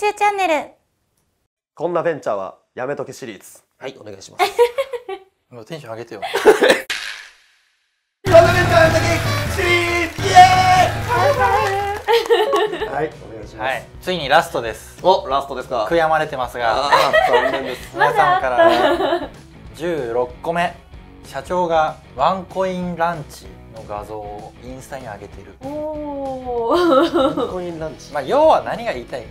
集チャンネル。こんなベンチャーはやめとけシリーズ。はいお願いします。もうテンション上げてよ。こんなベンチャーやめとけシリーズ!イエーイ!はいお願いします、はいついにラストです。おラストですか。悔やまれてますが。ああ残念です。皆さんから16個目。社長がワンコインランチの画像をインスタに上げてる。おおコインランチ。まあ要は何が言いたい？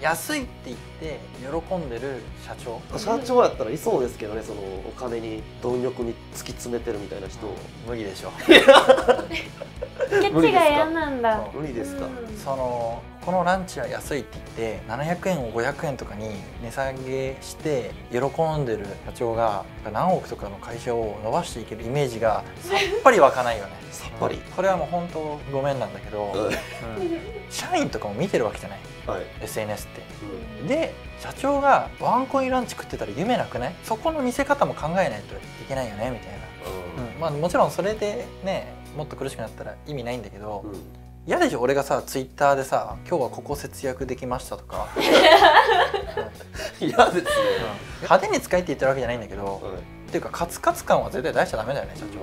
安いって言って喜んでる社長。社長やったらいそうですけどねそのお金に貪欲に突き詰めてるみたいな人。無理でしょ。ケチが嫌なんだ。無理ですか？うん。そのこのランチは安いって言って700円を500円とかに値下げして喜んでる社長が何億とかの会社を伸ばしていけるイメージがさっぱり湧かないよね。さっぱり。これはもう本当ごめんなんだけど、はい。うん。社員とかも見てるわけじゃない。はい。SNS って。うんで社長がワンコインランチ食ってたら夢なくない？そこの見せ方も考えないといけないよねみたいな、うん。まあ、もちろんそれでねもっと苦しくなったら意味ないんだけどうん。嫌でしょ俺がさツイッターでさ「今日はここ節約できました」とか、嫌ですね派手に使いって言ってるわけじゃないんだけど、はいっていうかカツカツ感は絶対出しちゃダメだよね社長、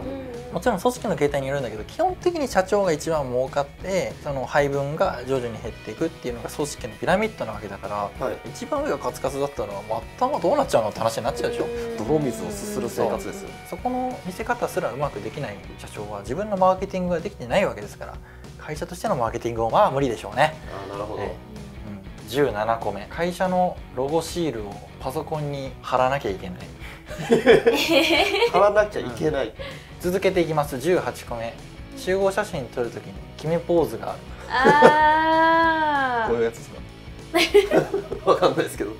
もちろん組織の形態によるんだけど基本的に社長が一番儲かってその配分が徐々に減っていくっていうのが組織のピラミッドなわけだからはい。一番上がカツカツだったら末端はどうなっちゃうのって話になっちゃうでしょ泥水をすする生活ですよそこの見せ方すらうまくできない社長は自分のマーケティングができてないわけですから会社としてのマーケティングもまあ無理でしょうね、ああなるほど。えうん、17個目会社のロゴシールをパソコンに貼らなきゃいけない。貼らなきゃいけない続けていきます。18個目。集合写真撮るときに決めポーズがある。あこういうやつですか？わかんないですけど。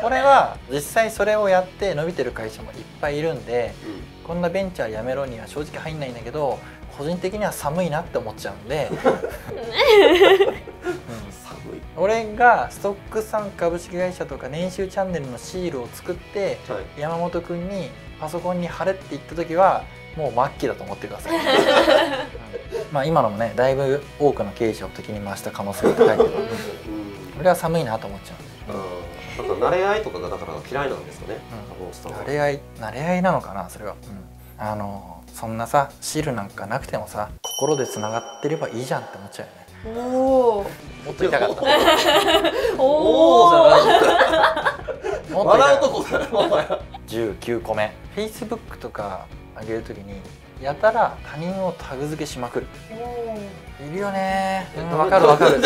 これは実際それをやって伸びてる会社もいっぱいいるんでこんなベンチャーやめろには正直入んないんだけど個人的には寒いなって思っちゃうんで、うん。寒い。俺がストックさん株式会社とか年収チャンネルのシールを作ってはい。山本君にパソコンに貼れって言った時はもう末期だと思ってください、う んまあ今のもねだいぶ多くの経営者を敵に回した可能性が高いけどうん。俺は寒いなと思っちゃうんで。あーなんか慣れ合いとかがだから嫌いなんですよねうん慣れ合い慣れ合いなのかなそれは、うん、あのそんなさシールなんかなくてもさ心でつながってればいいじゃんって思っちゃうよね。おおもっと言いたかった。おおおじゃないもっと言いた。か笑うとこだよお前。19個目 Facebook とか上げるときにやたら他人をタグ付けしまくる。いるよね。うんわかるわかる。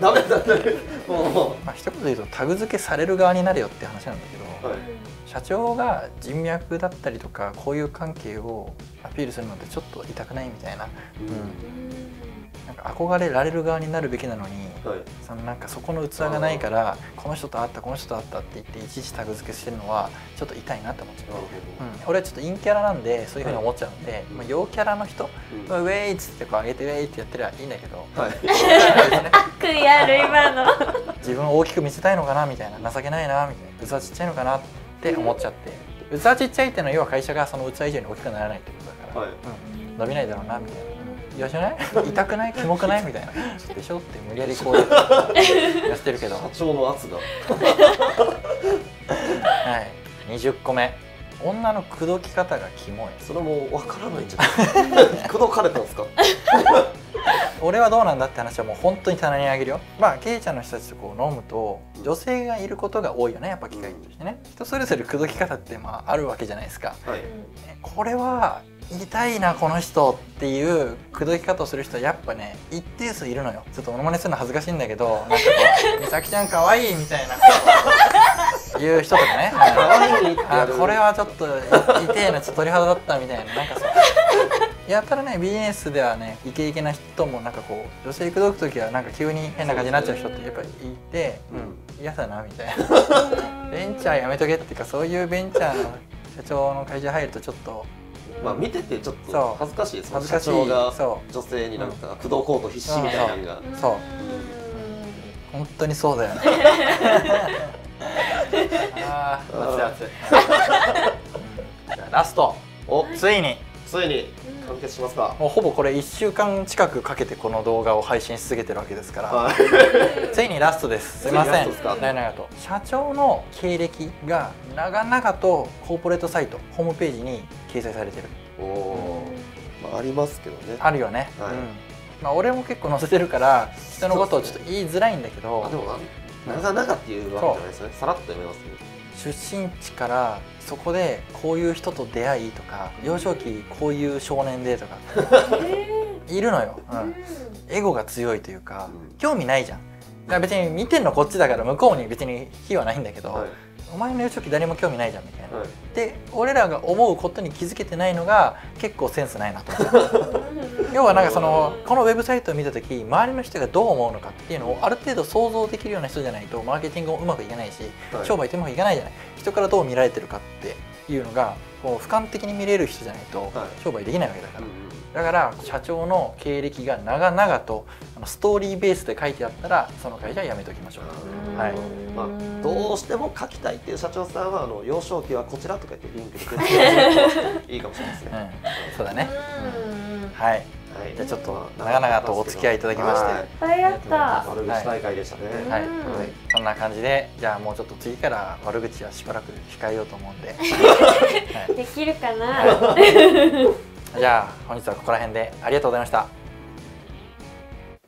ダメだね。もまあ一言で言うとタグ付けされる側になるよって話なんだけど、うはい。社長が人脈だったりとか交友関係をアピールするのってちょっと痛くないみたいな,、うん、なんか憧れられる側になるべきなのにはい。そのなんかそこの器がないからこの人と会ったこの人と会ったって言っていちいちタグ付けしてるのはちょっと痛いなって思っちゃう。うん、俺はちょっと陰キャラなんでそういうふうに思っちゃうんで、まあ、陽キャラの人、ほまあウェイっつってこう上げてウェイってやってりゃいいんだけど、どはい。悪意ある今の。自分を大きく見せたいのかなみたいな情けないなみたいな器ちっちゃいのかなって思っちゃって。器ちっちゃいっていうのは要は会社がその器以上に大きくならないってことだから、はい。うん、伸びないだろうなみたいな。言わしない痛くないキモくないみたいなでしょって無理やりこうやって言わしてるけど、社長の圧がはい、20個目女の口説き方がキモいそれもうわからないんじゃない口説かれたんですか俺はどうなんだって話はもう本当に棚にあげるよまあケイちゃんの人たちとこう飲むと女性がいることが多いよねやっぱ機会としてね人それぞれ口説き方ってまああるわけじゃないですかはいこれは言いなこの人っていう口説き方をする人はやっぱね一定数いるのよ。ちょっとモノマネするの恥ずかしいんだけどなんかこう「美咲ちゃん可愛いみたいな言う人とかね。あこれはちょっと痛えなちょっと鳥肌だったみたいな。なんかさやったらねビジネスではねイケイケな人もなんかこう女性口説く時はなんか急に変な感じになっちゃう人ってやっぱりいて、うん、嫌だなみたいな。ベンチャーやめとけっていうかそういうベンチャーの社長の会社入るとちょっとまあ見ててちょっと恥ずかしいですもん。恥ずかしい。社長がそ女性になんか口説こうと必死みたいなのが。そう。本当にそうだよ。ね ああ熱い熱い。う んじゃあラスト。お。ついに。ついに完結しますか？もうほぼこれ1週間近くかけてこの動画を配信し続けてるわけですから。はい。ついにラストです。すいません。長々と。社長の経歴が長々とコーポレートサイトホームページに掲載されてる。おおー、まあ、ありますけどね。あるよね、はい。うん。まあ、俺も結構載せてるから人のことをちょっと言いづらいんだけど、あでも長々っていうわけじゃないですね。さらっと読めますね出身地からそこでこういう人と出会いとか幼少期こういう少年でとかいるのよ、うん、エゴが強いというか、うん。興味ないじゃん。別に見てんのこっちだから向こうに別に非はないんだけど、はいお前の幼少期誰も興味ないじゃんみたいな、はい。で俺らが思うことに気づけてないのが結構センスないなと思った要はなんかそのこのウェブサイトを見た時周りの人がどう思うのかっていうのをある程度想像できるような人じゃないとマーケティングもうまくいかないし、はい。商売ってうまくいかないじゃない。人からどう見られてるかっていうのがこう俯瞰的に見れる人じゃないとはい。商売できないわけだから、うんうんだから社長の経歴が長々とあのストーリーベースで書いてあったらその会社はやめときましょうと。はい。まあ、どうしても書きたいっていう社長さんはあの幼少期はこちらとか言ってリンクしていいかもしれないですね。うん、そうだね、うん。はい。はい。じゃあちょっと長々とお付き合いいただきまして。はい。い。っぱいあった悪口大会でしたね。うん。はい、はい。そんな感じでじゃあもうちょっと次から悪口はしばらく控えようと思うんで、はい。できるかな、じゃあ本日はここら辺でありがとうございました。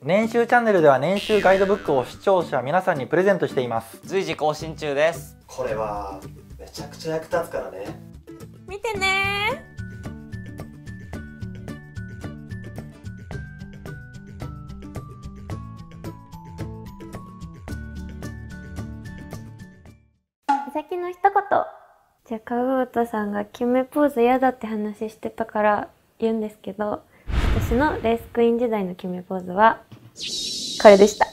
年収チャンネルでは年収ガイドブックを視聴者皆さんにプレゼントしています。随時更新中です。これはめちゃくちゃ役立つからね。見てね。先の一言。じゃあ川本さんが決めポーズ嫌だって話してたから言うんですけど私のレースクイーン時代の決めポーズはこれでした。